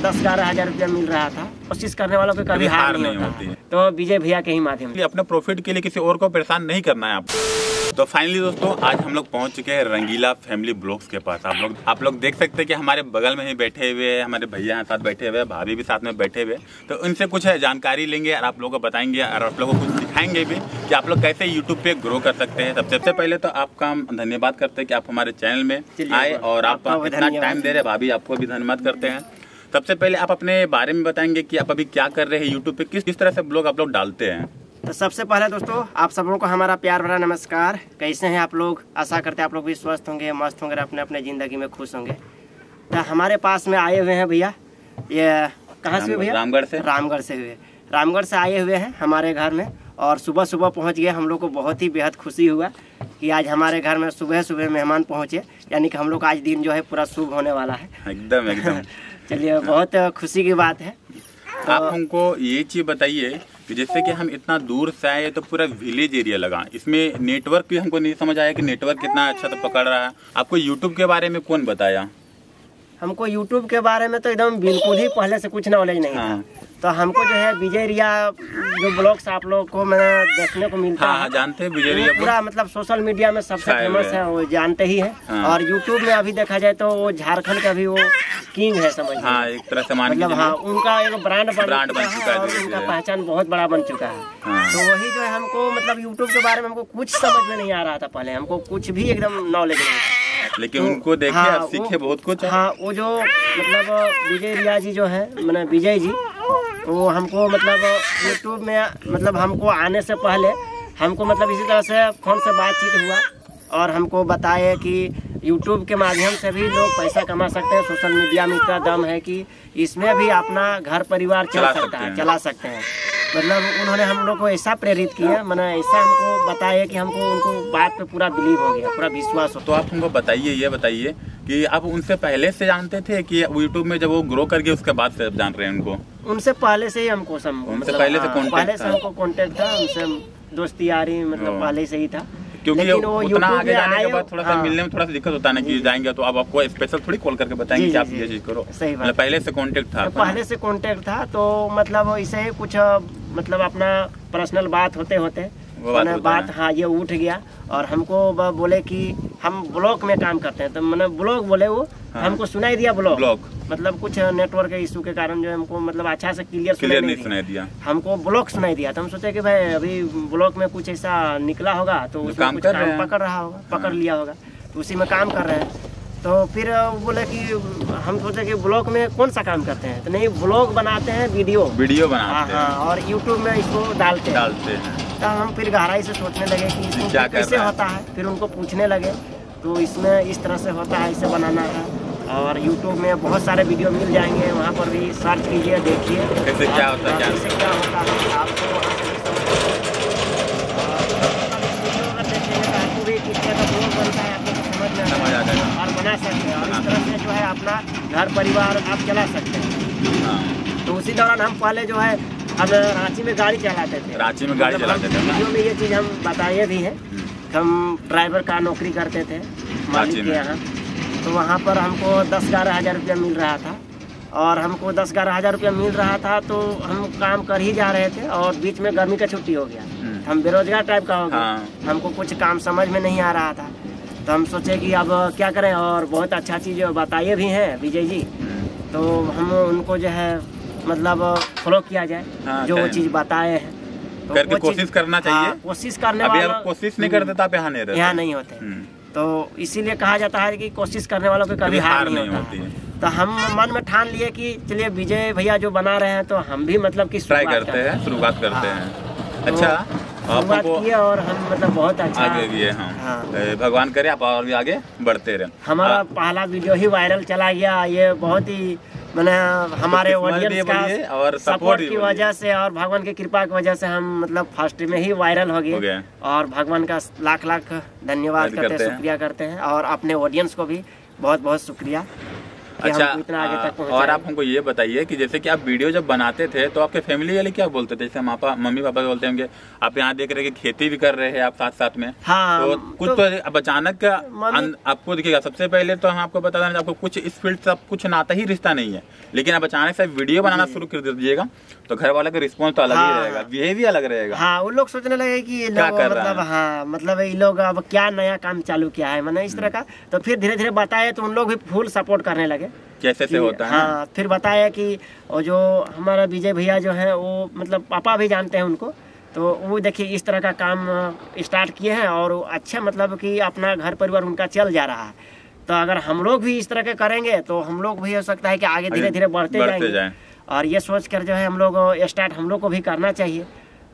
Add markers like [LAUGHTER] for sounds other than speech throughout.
दस ग्यारह हज़ार रुपया मिल रहा था। कोशिश करने वालों को कभी हार नहीं नहीं होती। है। है। तो विजय भैया के ही माध्यम से। अपने प्रॉफिट के लिए किसी और को परेशान नहीं करना है आपको तो फाइनली दोस्तों आज हम लोग पहुँच चुके हैं रंगीला फैमिली ब्लॉग्स के पास। आप लोग आप लोग देख सकते हैं कि हमारे बगल में ही बैठे हुए हैं हमारे भैया हैं साथ बैठे हुए हैं भाभी भी साथ में बैठे हुए हैं। तो इनसे कुछ जानकारी लेंगे और आप लोगों को बताएँगे और आप लोगों को कुछ सिखाएँगे भी कि आप लोग कैसे यूट्यूब पे ग्रो कर सकते हैं। सबसे सबसे पहले तो आपका हम धन्यवाद करते हैं कि आप हमारे चैनल में आए और आप इतना टाइम दे रहे हैं। भाभी आपको भी धन्यवाद करते हैं। सबसे पहले आप अपने बारे में बताएँगे कि आप अभी क्या कर रहे हैं यूट्यूब पे किस किस तरह से ब्लॉग आप लोग डालते हैं? तो सबसे पहले दोस्तों आप सब लोगों को हमारा प्यार भरा नमस्कार। कैसे हैं आप लोग? आशा करते हैं आप लोग भी स्वस्थ होंगे मस्त होंगे अपने अपने ज़िंदगी में खुश होंगे। तो हमारे पास में आए हुए हैं भैया। ये कहाँ से भैया? रामगढ़ से। रामगढ़ से हुए। रामगढ़ से आए हुए हैं हमारे घर में और सुबह सुबह पहुँच गए। हम लोग को बहुत ही बेहद खुशी हुआ कि आज हमारे घर में सुबह सुबह मेहमान पहुँचे। यानी कि हम लोग का आज दिन जो है पूरा शुभ होने वाला है। एकदम एकदम। [LAUGHS] चलिए, बहुत खुशी की बात है। आप हमको ये चीज़ बताइए कि जैसे कि हम इतना दूर से आए तो पूरा विलेज एरिया लगा। इसमें नेटवर्क भी हमको नहीं समझ आया कि नेटवर्क कितना अच्छा तो पकड़ रहा है। आपको यूट्यूब के बारे में कौन बताया? हमको यूट्यूब के बारे में तो एकदम बिल्कुल ही पहले से कुछ नॉलेज नहीं हाँ। था तो हमको जो है विजय रिया जो ब्लॉग्स आप लोग को मैं देखने को मिलता हाँ है हाँ जानते हैं विजय को? पूरा मतलब सोशल मीडिया में सबसे फ़ेमस है वो जानते ही है। हाँ। और यूट्यूब में अभी देखा जाए तो वो झारखंड का भी वो किंग है समझ हाँ एक तरह से मान मतलब हाँ उनका एक ब्रांड बन ब्रांड बन चुका चुका है है और उनका पहचान बहुत बड़ा बन चुका है। हाँ। तो वही जो है हमको मतलब यूट्यूब के बारे में हमको कुछ समझ में नहीं आ रहा था पहले। हमको कुछ भी एकदम नॉलेज नहीं था। [LAUGHS] लेकिन तो- उनको देखे हाँ, आप सीखे बहुत कुछ हाँ। वो जो मतलब विजय रिया जी जो है मैंने विजय जी वो हमको मतलब यूट्यूब में मतलब हमको आने से पहले हमको मतलब इसी तरह से फ़ोन से बातचीत हुआ और हमको बताए कि यूट्यूब के माध्यम से भी लोग पैसा कमा सकते हैं सोशल मीडिया में इतना दम है कि इसमें भी अपना घर परिवार चला सकता है। चला सकते हैं। मतलब उन्होंने हम लोग को ऐसा प्रेरित किया मैंने ऐसा हमको बताया कि हमको उनको बात पे पूरा बिलीव हो गया पूरा विश्वास हो तो आप हमको बताइए ये बताइए कि आप उनसे पहले से जानते थे कि यूट्यूब में जब वो ग्रो कर गए उसके बाद से आप जान रहे हैं उनको? उनसे पहले से ही हमको सम उनसे पहले से हाँ, पहले से हमको कांटेक्ट था उनसे दोस्ती यारी मतलब पहले से ही था। क्योंकि लेकिन वो उतना आगे जाने के बाद थोड़ा सा हाँ, मिलने में थोड़ा सा दिक्कत होता है ना कि जाएँगे तो अब आपको स्पेशल थोड़ी कॉल करके बताएँगे कि आप ये चीज़ करो। सही बात। मतलब पहले से कांटेक्ट था तो? पहले से कांटेक्ट था तो मतलब इसे कुछ मतलब अपना पर्सनल बात होते होते बात मैंने बात हाँ ये उठ गया और हमको बोले कि हम ब्लॉक में काम करते हैं। तो मैंने ब्लॉग बोले वो हाँ। हमको सुनाई दिया ब्लॉक। ब्लॉग मतलब कुछ नेटवर्क के इशू के कारण जो हमको मतलब अच्छा से क्लियर क्लियर सुनाई नहीं सुनाई दिया। दिया। हमको ब्लॉक सुनाई दिया। तो हम सोचे कि भाई अभी ब्लॉक में कुछ ऐसा निकला होगा तो उसमें कुछ काम पकड़ रहा होगा पकड़ हाँ। लिया होगा। तो उसी में काम कर रहे हैं। तो फिर वो बोले कि हम सोचे कि ब्लॉग में कौन सा काम करते हैं? तो नहीं ब्लॉग बनाते हैं वीडियो। वीडियो हाँ बनाते हाँ। और यूट्यूब में इसको डालते हैं। डालते हैं। तो हम फिर गहराई से सोचने लगे कि इसको क्या कैसे है? होता है? फिर उनको पूछने लगे तो इसमें इस तरह से होता है इसे बनाना है। और यूट्यूब में बहुत सारे वीडियो मिल जाएँगे वहाँ पर भी सर्च कीजिए देखिए। कैसे क्या होता है, क्या होता है? आपको वहाँ से और मतलब इस वीडियो में देखेंगे तो आपको भी किस तरह का ब्लॉग बनता है आपको भी समझ में आ समझ आ जाएगा जाएगा। और बना सकते हैं। और इस तरह से जो है अपना घर परिवार आप चला सकते हैं। तो उसी दौरान हम पहले जो है हम रांची में गाड़ी चलाते थे। रांची में गाड़ी मतलब चलाते थे वीडियो में ये चीज़ हम बताए भी हैं हम ड्राइवर का नौकरी करते थे मालिक के यहाँ। तो वहाँ पर हमको दस ग्यारह हज़ार रुपया मिल रहा था। और हमको दस ग्यारह हज़ार रुपया मिल रहा था तो हम काम कर ही जा रहे थे और बीच में गर्मी का छुट्टी हो गया। हम्म। हम बेरोजगार टाइप का हो गया हाँ। हमको कुछ काम समझ में नहीं आ रहा था। तो हम सोचे कि अब क्या करें और बहुत अच्छा चीज़ बताइए भी हैं विजय जी तो हम उनको जो है मतलब फॉलो किया जाए हाँ, जो वो चीज़ बताए हैं तो करके कोशिश करना चाहिए। हाँ, कोशिश करने अभी वाला आप कोशिश नहीं करते तो आप यहाँ नहीं रहते यहाँ नहीं होते हम्म। तो इसीलिए कहा जाता है कि कोशिश करने वालों को कभी हार नहीं होता है। तो हम मन में ठान लिए कि चलिए विजय भैया जो बना रहे हैं तो हम भी मतलब कि ट्राई करते हैं शुरुआत करते हाँ। हैं तो अच्छा आपको किए और हम मतलब बहुत अच्छा आगे गए हम हाँ। ए, भगवान करे आप और भी आगे बढ़ते रहे। हमारा हाँ, पहला वीडियो ही वायरल चला गया। ये बहुत ही मैंने हमारे भी ऑडियंस का और सपोर्ट की वजह से और भगवान की कृपा की वजह से हम मतलब फ़र्स्ट में ही वायरल हो हो गए। और भगवान का लाख लाख धन्यवाद करते हैं हैं। शुक्रिया करते हैं। और अपने ऑडियंस को भी बहुत बहुत शुक्रिया। अच्छा इतना आगे आ, तक और आप हमको ये बताइए कि जैसे कि आप वीडियो जब बनाते थे तो आपके फैमिली वाले क्या बोलते थे? जैसे मापा मम्मी पापा बोलते होंगे? आप यहाँ देख रहे हैं कि खेती भी कर रहे हैं आप साथ साथ में। हाँ, तो कुछ तो- तो, अब अचानक आपको देखिएगा सबसे पहले तो हम आपको बता दें आपको कुछ इस फ़ील्ड से कुछ नाता ही रिश्ता नहीं है। लेकिन अब अचानक से वीडियो बनाना शुरू कर दीजिएगा तो घर वाले का रिस्पॉन्स तो अलग ही हाँ। रहेगा बिहेवियर अलग रहेगा। हाँ वो लोग सोचने लगे की ये क्या कर मतलब है? मतलब ये लोग अब क्या नया काम चालू किया है मैंने इस तरह का। तो फिर धीरे धीरे बताए तो उन लोग भी फुल सपोर्ट करने लगे। कैसे से होता है? हाँ फिर बताया कि जो हमारा विजय भैया जो है वो मतलब पापा भी जानते हैं उनको तो वो देखिए इस तरह का काम स्टार्ट किए हैं और अच्छा मतलब कि अपना घर परिवार उनका चल जा रहा है। तो अगर हम लोग भी इस तरह के करेंगे तो हम लोग भी हो सकता है कि आगे धीरे धीरे बढ़ते बढ़ते जाएँगे। जाएँ। और ये सोच कर जो है हम लोग स्टार्ट हम लोग को भी करना चाहिए।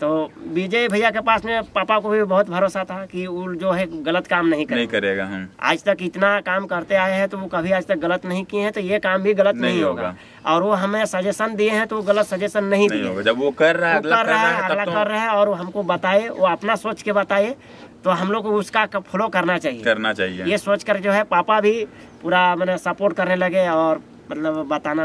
तो विजय भैया के पास में पापा को भी बहुत भरोसा था कि वो जो है गलत काम नहीं नहीं करेगा हम आज तक इतना काम करते आए हैं तो वो कभी आज तक गलत नहीं किए हैं तो ये काम भी गलत नहीं, नहीं होगा। और वो हमें सजेशन दिए हैं तो वो गलत सजेशन नहीं नहीं दिए। होगा। जब वो कर रहा है कर कर रहा है है अगला कर तो रहा है और हमको बताए वो अपना सोच के बताए तो हम लोग को उसका फॉलो करना चाहिए। करना चाहिए। ये सोच कर जो है पापा भी पूरा मैंने सपोर्ट करने लगे और मतलब बताना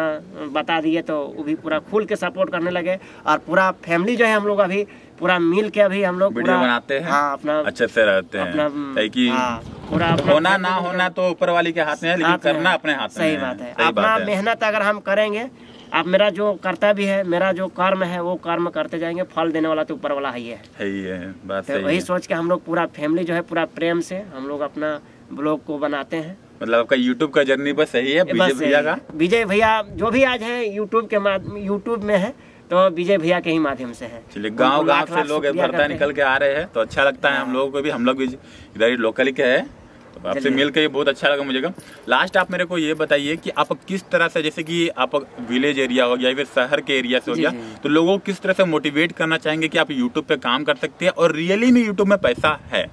बता दिए तो वो भी पूरा खुल के सपोर्ट करने लगे। और पूरा फैमिली जो है हम लोग अभी पूरा मिल के अभी हम लोग वीडियो बनाते हैं। हाँ अपना अच्छे से रहते हैं। ताकि हाँ, पूरा होना ना होना तो ऊपर वाली के हाथ में है लेकिन करना अपने हाथ में सही बात है। अपना मेहनत अगर हम करेंगे अब मेरा जो कर्तव्य है मेरा जो कर्म है वो कर्म करते जाएँगे फल देने वाला तो ऊपर वाला ही है। है ही है बात तो वही सोच के हम लोग पूरा फैमिली जो है पूरा प्रेम से हम लोग अपना ब्लॉग को बनाते हैं। मतलब आपका यूट्यूब का जर्नी बस सही है विजय भैया का? विजय भैया जो भी आज है यूट्यूब के माध्यम यूट्यूब में है तो विजय भैया के ही माध्यम से है। चलिए गाँव गाँव से लोग भरता निकल के आ रहे हैं तो अच्छा लगता है हम लोगों को भी हम लोग भी इधर ही लोकल के है। तो आपसे। मिल के बहुत अच्छा लगा मुझे। लास्ट आप मेरे को ये बताइए कि आप किस तरह से जैसे कि आप विलेज एरिया हो गया या फिर शहर के एरिया से हो गया तो लोगों को किस तरह से मोटिवेट करना चाहेंगे कि आप यूट्यूब पे काम कर सकते हैं और रियली में यूट्यूब में पैसा है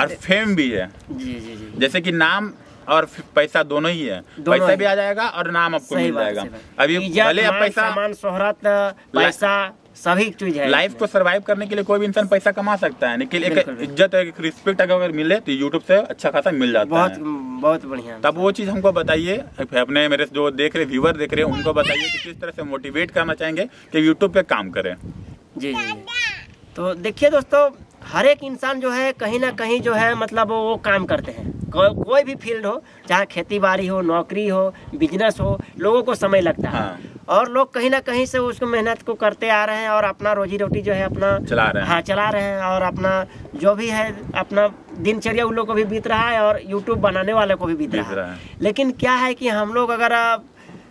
और फेम भी है। जी जी जी। जैसे कि नाम और पैसा दोनों ही है दोनों पैसा। भी आ जाएगा और नाम आपको मिल जाएगा। अभी भले आप पैसा शोहरत पैसा सभी चीज़ है लाइफ को सरवाइव करने के लिए कोई भी इंसान पैसा कमा सकता है लेकिन एक। इज़्ज़त एक रिस्पेक्ट अगर मिले तो यूट्यूब से अच्छा खासा मिल जाता बहुत है बहुत बढ़िया तब वो चीज़ हमको बताइए अपने मेरे जो देख रहे व्यूवर देख रहे उनको बताइए कि किस तरह से मोटिवेट करना चाहेंगे कि यूट्यूब पे काम करें जी जी। तो देखिए दोस्तों हर एक इंसान जो है कहीं ना कहीं जो है मतलब वो काम करते हैं को, कोई भी फ़ील्ड हो चाहे खेती बाड़ी हो नौकरी हो बिज़नेस हो लोगों को समय लगता है हाँ। और लोग कहीं ना कहीं से उसको मेहनत को करते आ रहे हैं और अपना रोजी रोटी जो है अपना चला रहे हैं हाँ चला रहे हैं और अपना जो भी है अपना दिनचर्या उन लोग को भी बीत रहा है और यूट्यूब बनाने वाले को भी बीत रहा है। लेकिन क्या है कि हम लोग अगर आ,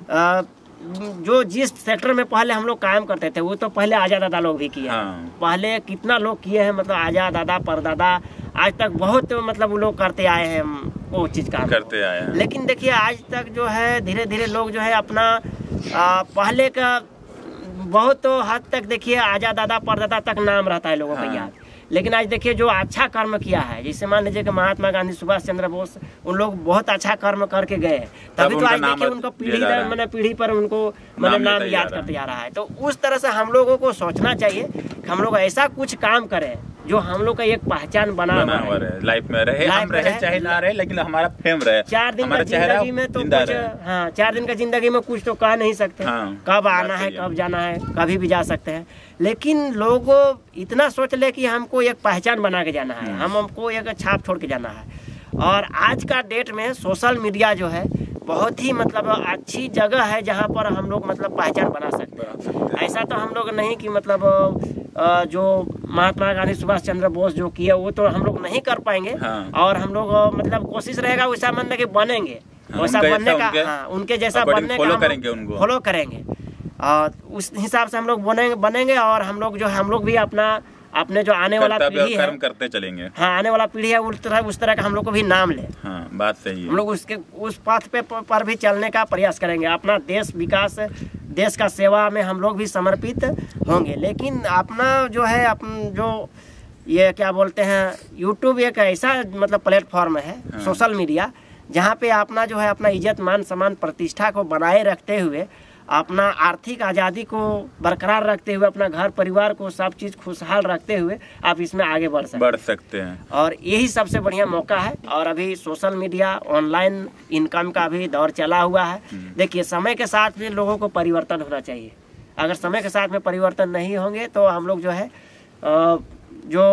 अ, जो जिस सेक्टर में पहले हम लोग काम करते थे वो तो पहले आजा दादा लोग भी किए। हाँ। पहले कितना लोग किए हैं मतलब आजा दादा परदादा आज तक बहुत मतलब वो लोग करते आए हैं वो चीज़ का। करते आए हैं। लेकिन देखिए आज तक जो है धीरे धीरे लोग जो है अपना आ, पहले का बहुत तो हद तक देखिए आजा दादा परदादा तक नाम रहता है लोगों का हाँ। याद। लेकिन आज देखिए जो अच्छा कर्म किया है जैसे मान लीजिए कि महात्मा गांधी सुभाष चंद्र बोस उन लोग बहुत अच्छा कर्म करके गए। हैं तभी तो आज देखिए उनको पीढ़ी दर मैंने पीढ़ी पर उनको मतलब नाम याद करते जा रहा है। तो उस तरह से हम लोगों को सोचना चाहिए कि हम लोग ऐसा कुछ काम करें जो हम लोग का एक पहचान बना बना हुआ है। रहे लाइफ में रहे हम रहे रहे, चाहे ना रहे लेकिन हमारा फेम रहे चार दिन का ज़िंदगी में तो कुछ हाँ चार दिन का ज़िंदगी में कुछ तो कह नहीं सकते। हाँ, कब आना है कब जाना है कभी भी जा सकते हैं। लेकिन लोगों इतना सोच ले कि हमको एक पहचान बना के जाना है हम्म। हम हमको एक छाप छोड़ के जाना है। और आज का डेट में सोशल मीडिया जो है बहुत ही मतलब अच्छी जगह है जहाँ पर हम लोग मतलब पहचान बना सकते हैं हैं। ऐसा तो हम लोग नहीं कि मतलब जो महात्मा गांधी सुभाष चंद्र बोस जो किए वो तो हम लोग नहीं कर पाएँगे हाँ। और हम लोग मतलब कोशिश रहेगा वैसा मन के बनेंगे हाँ, वैसा बनने का उनके हाँ, उनके जैसा बनने का करेंगे उनको। फॉलो करेंगे और उस हिसाब से हम लोग बनेंगे बनेंगे और हम लोग जो है हम लोग भी अपना अपने जो आने वाला पीढ़ी है कर्म करते चलेंगे। हाँ आने वाला पीढ़ी है उस तरह उस तरह का हम लोग को भी नाम ले। हाँ बात सही है। हम लोग उसके उस पथ पे पर भी चलने का प्रयास करेंगे। अपना देश विकास देश का सेवा में हम लोग भी समर्पित होंगे। लेकिन अपना जो है अपन जो ये क्या बोलते हैं यूट्यूब एक ऐसा मतलब प्लेटफॉर्म है हाँ। सोशल मीडिया जहाँ पे अपना जो है अपना इज़्ज़त मान सम्मान प्रतिष्ठा को बनाए रखते हुए अपना आर्थिक आज़ादी को बरकरार रखते हुए अपना घर परिवार को सब चीज़ खुशहाल रखते हुए आप इसमें आगे बढ़ सकते बढ़ सकते हैं। और यही सबसे बढ़िया मौका है। और अभी सोशल मीडिया ऑनलाइन इनकम का भी दौर चला हुआ है। देखिए समय के साथ में लोगों को परिवर्तन होना चाहिए। अगर समय के साथ में परिवर्तन नहीं होंगे तो हम लोग जो है जो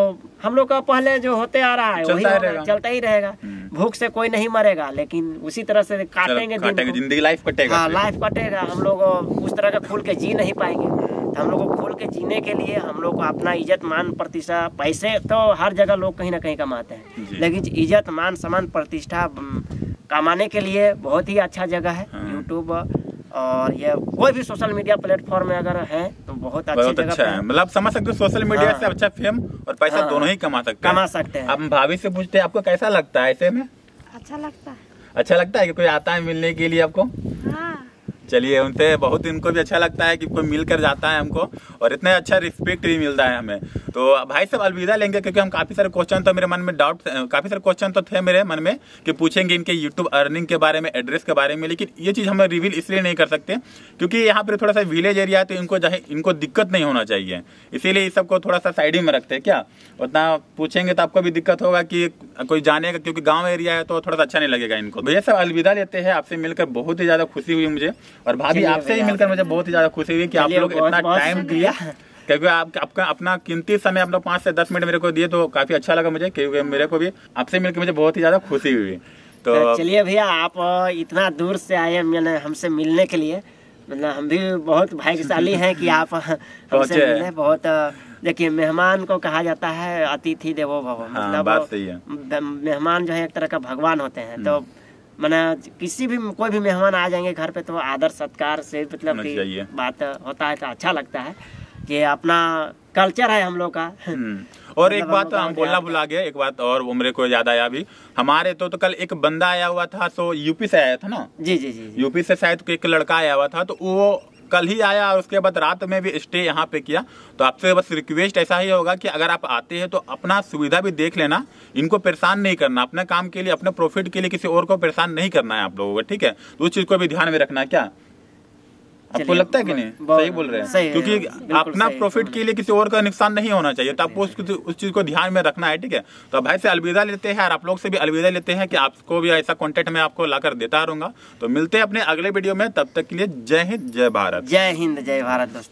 हम लोग का पहले जो होते आ रहा है वही। चलता ही रहेगा। हम्म। भूख से कोई नहीं मरेगा लेकिन उसी तरह से काटेंगे। ज़िंदगी लाइफ कटेगा हाँ लाइफ कटेगा। हम लोग उस तरह का खुल के जी नहीं पाएँगे। तो हम लोग को खुल के जीने के लिए हम लोग को अपना इज़्ज़त मान प्रतिष्ठा पैसे तो हर जगह लोग कहीं ना कहीं कमाते हैं। लेकिन इज़्ज़त मान सम्मान प्रतिष्ठा कमाने के लिए बहुत ही अच्छा जगह है हाँ। यूट्यूब और ये कोई भी सोशल मीडिया प्लेटफॉर्म में अगर है बहुत अच्छी बहुत अच्छा है। मतलब समझ सकते हो सोशल मीडिया हाँ। से अच्छा फेम और पैसा हाँ। दोनों ही कमा सकते हैं। कमा सकते हैं। अब हम भाभी से पूछते हैं आपको कैसा लगता है ऐसे में? अच्छा लगता है। अच्छा लगता है कि कोई आता है मिलने के लिए आपको? चलिए, उनसे बहुत इनको भी अच्छा लगता है कि कोई मिलकर जाता है हमको और इतना अच्छा रिस्पेक्ट भी मिलता है हमें। तो भाई साहब, अलविदा लेंगे क्योंकि हम काफ़ी सारे क्वेश्चन तो मेरे मन में डाउट काफ़ी सारे क्वेश्चन तो थे मेरे मन में कि पूछेंगे इनके यूट्यूब अर्निंग के बारे में एड्रेस के बारे में, लेकिन ये चीज़ हम रिवील इसलिए नहीं कर सकते क्योंकि यहाँ पर थोड़ा सा विलेज एरिया है तो इनको इनको दिक्कत नहीं होना चाहिए। इसीलिए इस सबको थोड़ा सा साइड में रखते हैं क्या? उतना पूछेंगे तो आपको भी दिक्कत होगा कि कोई जानेगा क्योंकि गाँव एरिया है तो थोड़ा सा अच्छा नहीं लगेगा इनको। भैया सब अलविदा लेते हैं, आपसे मिलकर बहुत ही ज़्यादा खुशी हुई मुझे और भाभी आपसे ही मिलकर मुझे बहुत ही ज़्यादा खुशी हुई कि आप लोग इतना टाइम दिया क्योंकि आप आपका अपना कीमती समय आप लोग पाँच से दस मिनट मेरे को दिए तो काफ़ी अच्छा लगा मुझे क्योंकि मेरे को भी आपसे मिलकर मुझे बहुत ही ज़्यादा खुशी हुई। तो तो चलिए भैया आप इतना दूर से आए मैंने हमसे मिलने के लिए। मतलब हम भी बहुत भाग्यशाली हैं कि आप [LAUGHS] हमसे मिले बहुत देखिए मेहमान को कहा जाता है अतिथि देवो भव। हाँ, सही है। मेहमान जो है एक तरह का भगवान होते हैं तो मैंने किसी भी कोई भी मेहमान आ जाएँगे घर पे तो आदर सत्कार से मतलब की बात होता है तो अच्छा लगता है कि अपना कल्चर है हम लोग का। हम्म। और एक मतलब बात हम तो बोलना भुला गए एक बात और उम्र को याद आया अभी। हमारे तो, तो कल एक बंदा आया हुआ था सो यूपी से आया था ना? जी जी जी जी। यूपी से शायद एक लड़का आया हुआ था तो वो कल ही आया और उसके बाद रात में भी स्टे यहाँ पे किया। तो आपसे बस रिक्वेस्ट ऐसा ही होगा कि अगर आप आते हैं तो अपना सुविधा भी देख लेना। इनको परेशान नहीं करना। अपने काम के लिए, अपने प्रॉफिट के लिए किसी और को परेशान नहीं करना है आप लोगों को, ठीक है? तो उस चीज़ को भी ध्यान में रखना क्या? आपको लगता है कि नहीं? सही बोल रहे हैं। क्योंकि अपना प्रॉफिट के लिए किसी और का नुकसान नहीं होना चाहिए। तो आपको उस, उस चीज़ को ध्यान में रखना है ठीक है? तो भाई से अलविदा लेते हैं और आप लोग से भी अलविदा लेते हैं कि आपको भी ऐसा कॉन्टेंट में आपको लाकर देता रहूँगा। तो मिलते हैं अपने अगले वीडियो में तब तक के लिए जय हिंद जय भारत। जय हिंद जय भारत दोस्तों।